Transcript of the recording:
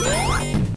Let's go.